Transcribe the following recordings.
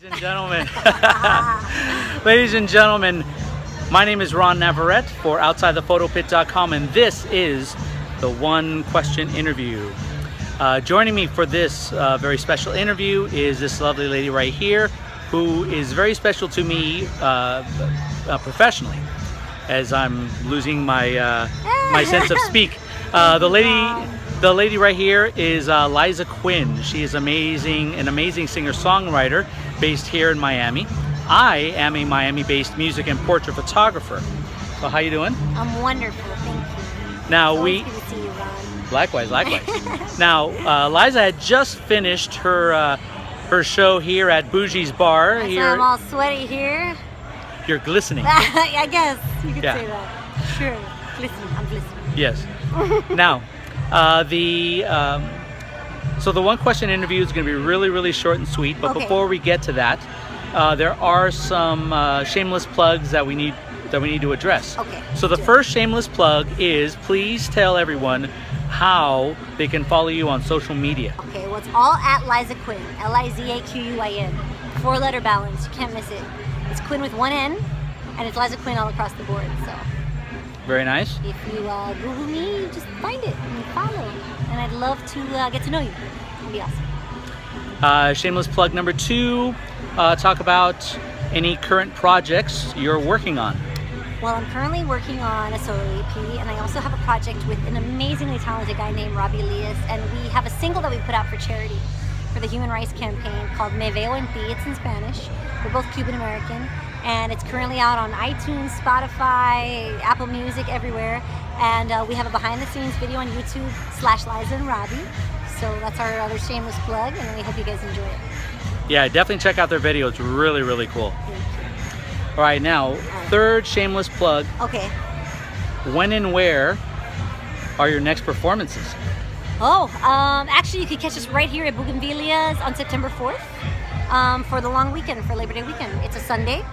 Ladies and gentlemen, ladies and gentlemen, my name is Ron Navarrete for OutsideThePhotoPit.com, and this is the One Question Interview. Uh, joining me for this uh, very special interview is this lovely lady right here, who is very special to me uh, uh professionally, as I'm losing my uh, my sense of speak. Uh, the lady the lady right here is uh, Liza Quin. She is amazing, an amazing singer-songwriter based here in Miami. I am a Miami-based music and portrait photographer. So how you doing? I'm wonderful, thank you. Now it's we. Good to see you, Ron. Likewise, likewise. now, uh, Liza had just finished her uh, her show here at Bougie's Bar. That's here. I'm all sweaty here. You're glistening. I guess you could yeah. say that. Sure, glistening. I'm glistening. Yes. now, uh, the um, so the one question interview is going to be really, really short and sweet. But okay. before we get to that, uh, there are some uh, shameless plugs that we need that we need to address. Okay. So the first shameless plug is please tell everyone how they can follow you on social media. Okay. Well, it's all at Liza Quin. L I Z A Q U I N. Four letter balance. You can't miss it. It's Quin with one N, and it's Liza Quin all across the board. So. Very nice. If you uh, Google me, just find it and follow. And I'd love to uh, get to know you. It'd be awesome. Uh, shameless plug number two, uh, talk about any current projects you're working on. Well, I'm currently working on a solo EP, and I also have a project with an amazingly talented guy named Robbie Elias, and we have a single that we put out for charity for the Human Rights Campaign called Me Veo en Ti. It's in Spanish. We're both Cuban American, and it's currently out on iTunes, Spotify, Apple Music, everywhere. And uh, we have a behind the scenes video on YouTube slash Liza and Robbie. So that's our other shameless plug, and we hope you guys enjoy it. Yeah, definitely check out their video. It's really, really cool. All right, now, third shameless plug. Okay. When and where are your next performances? Oh, um, actually, you could catch us right here at Bougainvilleas on September 4th um, for the long weekend, for Labor Day weekend. It's a Sunday,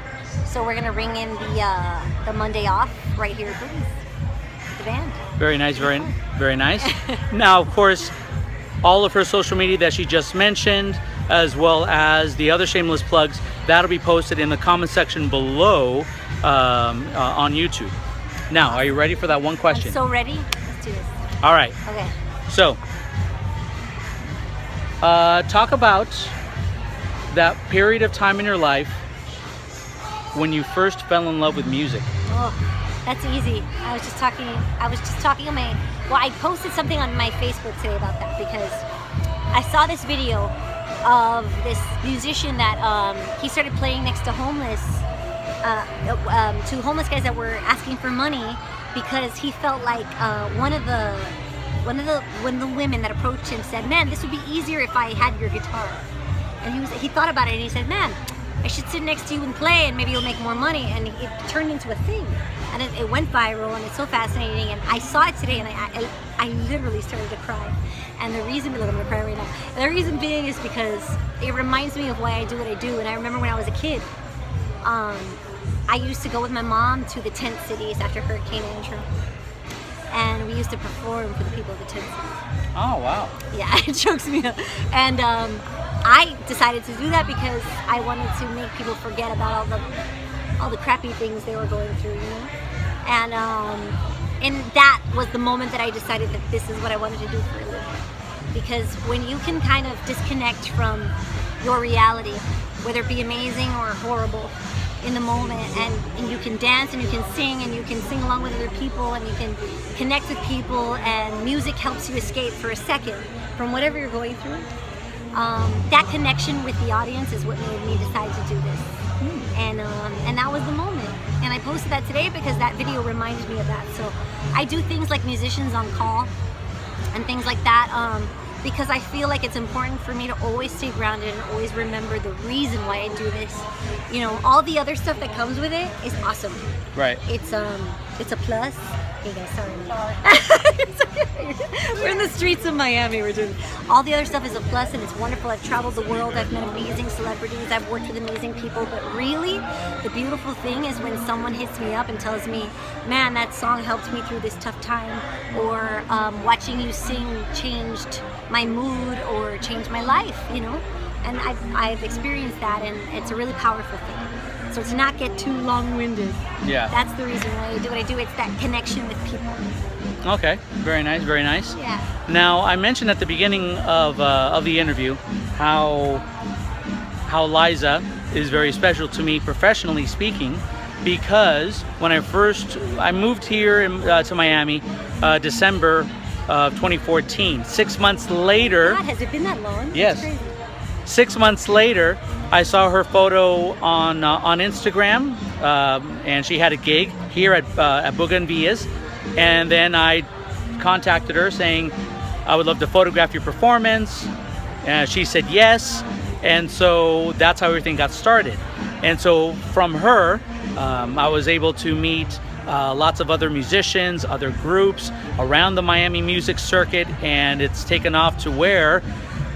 so we're gonna ring in the uh, the Monday off right here at the band. Very nice, very very nice. now, of course, all of her social media that she just mentioned, as well as the other shameless plugs, that'll be posted in the comment section below um, uh, on YouTube. Now, are you ready for that one question? I'm so ready. Let's do this. All right. Okay. So, uh, talk about that period of time in your life when you first fell in love with music. Oh, that's easy. I was just talking. I was just talking on my. Well, I posted something on my Facebook today about that because I saw this video of this musician that um, he started playing next to homeless, uh, um, to homeless guys that were asking for money because he felt like uh, one of the one of the of the women that approached him said, "Man, this would be easier if I had your guitar." And he was he thought about it and he said, "Man, I should sit next to you and play, and maybe you'll make more money." And it turned into a thing, and it, it went viral, and it's so fascinating. And I saw it today, and I, I, I literally started to cry. And the reason, look, I'm gonna cry right now. The reason being is because it reminds me of why I do what I do. And I remember when I was a kid, um, I used to go with my mom to the tent cities after Hurricane Andrew and we used to perform for the people of the tent cities. Oh wow! Yeah, it chokes me up. And um, I decided to do that because I wanted to make people forget about all the all the crappy things they were going through, you know. And um, and that was the moment that I decided that this is what I wanted to do for a living. Because when you can kind of disconnect from your reality, whether it be amazing or horrible, in the moment and, and you can dance and you can sing and you can sing along with other people and you can connect with people and music helps you escape for a second from whatever you're going through um, that connection with the audience is what made me decide to do this. Mm. And um, and that was the moment. And I posted that today because that video reminded me of that. So I do things like musicians on call and things like that. Um, because I feel like it's important for me to always stay grounded and always remember the reason why I do this. You know, all the other stuff that comes with it is awesome. Right. It's um, it's a plus. Guys, sorry. we're in the streets of Miami. We're doing all the other stuff is a plus, and it's wonderful. I've traveled the world. I've met amazing celebrities. I've worked with amazing people. But really, the beautiful thing is when someone hits me up and tells me, "Man, that song helped me through this tough time," or um, "Watching you sing changed my mood or changed my life." You know and I've, I've experienced that, and it's a really powerful thing. So to not get too long-winded. Yeah. That's the reason why I do what I do. It's that connection with people. Okay, very nice, very nice. Yeah. Now, I mentioned at the beginning of, uh, of the interview how how Liza is very special to me professionally speaking because when I first I moved here in, uh, to Miami uh, December of 2014. Six months later, God, has it been that long? Yes. Six months later, I saw her photo on uh, on Instagram, um, and she had a gig here at uh, at Bougainvilleas, and then I contacted her saying I would love to photograph your performance, and she said yes, and so that's how everything got started, and so from her, um, I was able to meet. Uh, lots of other musicians, other groups around the Miami music circuit, and it's taken off to where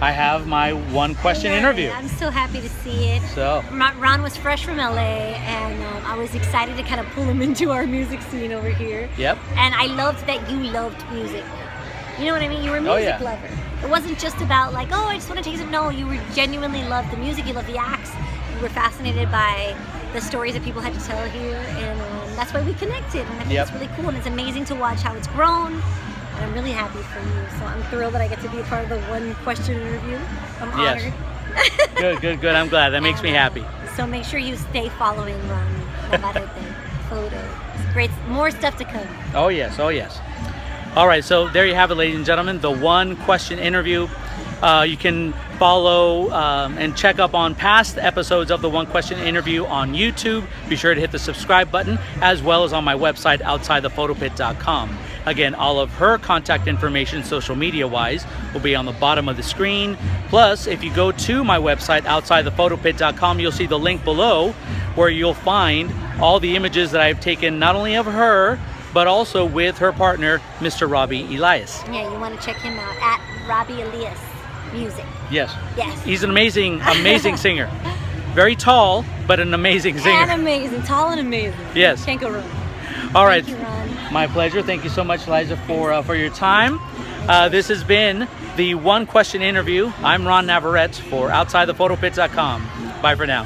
I have my one question interview. I'm so happy to see it. So, Ron was fresh from LA, and um, I was excited to kind of pull him into our music scene over here. yep. And I loved that you loved music. You know what I mean? You were a music Oh, yeah. lover. It wasn't just about like, oh, I just want to take some. No, you were genuinely loved the music. You loved the acts. You were fascinated by the stories that people had to tell here, and um, that's why we connected. And I think Yep. it's really cool, and it's amazing to watch how it's grown. And I'm really happy for you. So I'm thrilled that I get to be a part of the one question interview. I'm Yes. honored. Good, good, good. I'm glad. That makes me uh, happy. So make sure you stay following Ron Navarrete photo. It's great. More stuff to come. Oh, yes. Oh, yes. All right. So, there you have it, ladies and gentlemen. The one question interview. Uh, you can follow um, and check up on past episodes of the One Question interview on YouTube. Be sure to hit the subscribe button as well as on my website, outsidethephotopit.com. Again, all of her contact information, social media wise, will be on the bottom of the screen. Plus, if you go to my website, outsidethephotopit.com, you'll see the link below where you'll find all the images that I've taken not only of her, but also with her partner, Mr. Robbie Elias. Yeah, you want to check him out at Robbie Elias Music. Yes. Yes. He's an amazing, amazing singer. Very tall, but an amazing singer. and amazing, tall and amazing. Yes. Can't go wrong. All right. You. My pleasure. Thank you so much, Liza, for uh, for your time. Uh, this has been the one question interview. I'm Ron Navarrete for OutsideThePhotoPit.com. Bye for now.